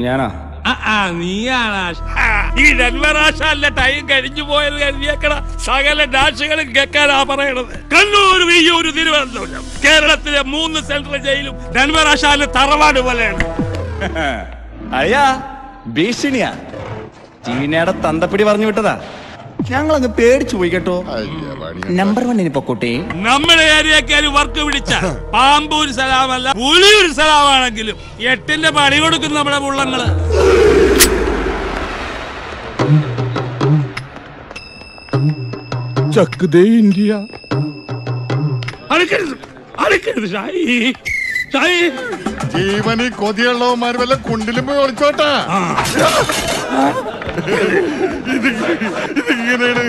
ഞാനാ? ഈ ഡെൻവറാശാലിന്റെ ടൈം കഴിഞ്ഞു പോയത് കരുതിയേക്കണ സകല രാശികളും കേൾക്കാനാ പറയണത്. കണ്ണൂർ വിയ്യൂർ തിരുവനന്തപുരം. കേരളത്തിലെ മൂന്ന് സെൻട്രൽ ജയിലും ഡെൻവറാശാലിന് തറവാട് പോലെയാണ്. അയ്യാ ഭീഷണിയാ. ചീനയുടെ തന്തപ്പിടി പറഞ്ഞു വിട്ടതാ. ഞങ്ങളങ്ങ് പേടിച്ചു പോയി കേട്ടോ. നമ്പർ വണ്ണിന് പൊക്കോട്ടെ. നമ്മുടെ ഏരിയക്കാര് വർക്ക് പിടിച്ച പാമ്പൂർ സലാമല്ല പുലിയൊരു സലാമാണെങ്കിലും എട്ടിന്റെ പണി കൊടുക്കും നമ്മുടെ പുള്ളങ്ങൾ ചക്ക് ദേ ഇന്ത്യ. അടുക്കരുത് അടുക്കരുത് ഷായി. ഷായി ജീവനി കൊതിയുള്ളവന്മാർ വല്ല കുണ്ടിലും പോയി ഒളിച്ചോട്ടാ ഇത് ഇതിങ്ങനെയാണ്